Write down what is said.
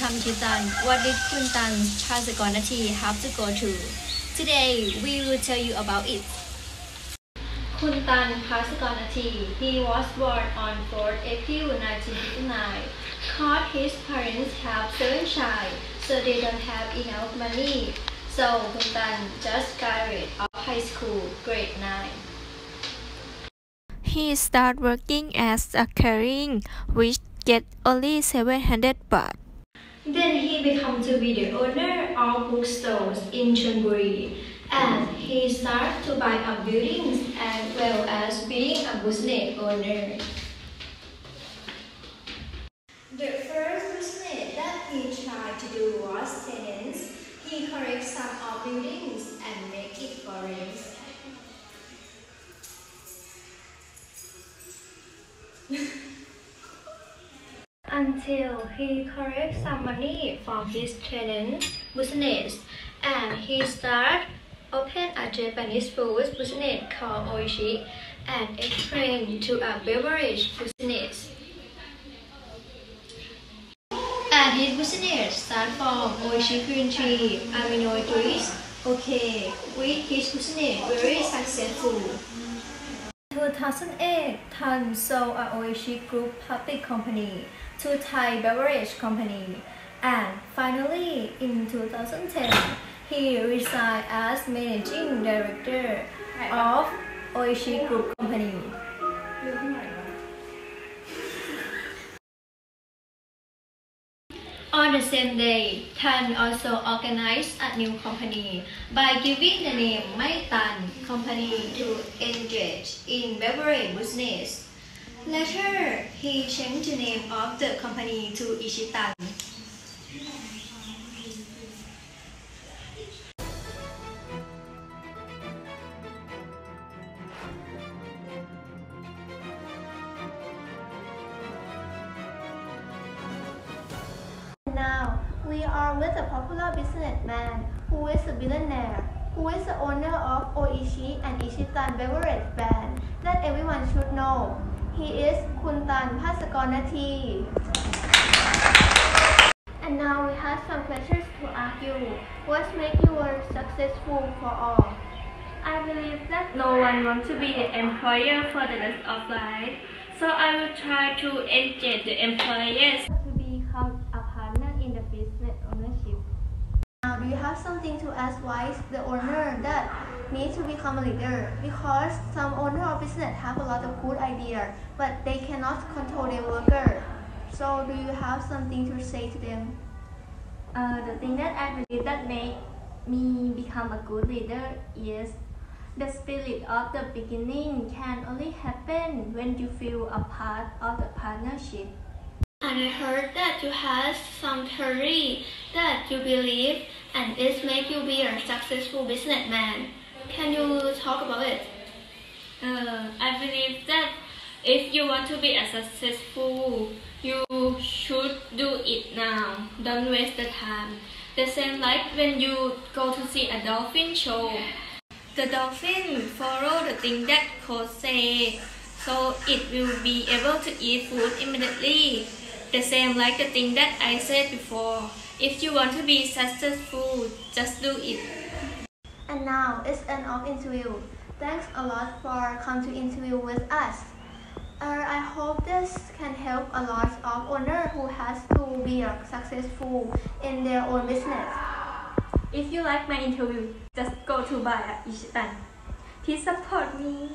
from Kitan, what did Kuntan Passakornnatee have to go through? Today, we will tell you about it. Kuntan Passakornnatee, he was born on 4th April 1959. Cause his parents have seven children, so they don't have enough money. So Kuntan just graduated of high school, grade 9. He started working as a carrying, which get only 700 baht. Then he became to be the owner of bookstores in Chonburi, and he started to buy up buildings as well as being a business owner. The first business that he tried to do was tenants. He correct some of buildings and make it for rent. Until he collects some money from his tenant business and he start open a Japanese food business called Oishi and expand to a beverage business. And his business start from Oishi Green Tea, amino trees. Okay, with his business very successful. 2008, Tan sold a Oishi Group public company to Thai Beverage Company. And finally, in 2010, he resigned as managing director of Oishi Group Company. On the same day, Tan also organized a new company by giving the name Mai Tan Company to engage in beverage business. Later, he changed the name of the company to Ichitan. Are with a popular businessman who is a billionaire, who is the owner of Oishi and Ichitan beverage brand that everyone should know. He is Kuntan Passakornnatee. And now we have some questions to ask you. What makes you successful for all? I believe that no one wants to be an employer for the rest of life, so I will try to engage the employers to become a partner in the business ownership. Now, do you have something to advise the owner that need to become a leader? Because some owner of business have a lot of good ideas, but they cannot control their worker. So, do you have something to say to them? Uh, the thing that I believe that make me become a good leader is the spirit of the beginning can only happen when you feel a part of the partnership. And I heard that you have some theory that you believe and make you be a successful businessman. Can you talk about it? Uh, I believe that if you want to be a successful, you should do it now. Don't waste the time. The same like when you go to see a dolphin show. The dolphin follow the thing that coach say, so it will be able to eat food immediately. The same like the thing that I said before. If you want to be successful, just do it. And now it's an of interview. Thanks a lot for come to interview with us. Uh, I hope this can help a lot of owner who has to be successful in their own business. If you like my interview, just go to buy Ichitan. Please support me.